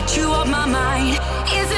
get you off my mind. It's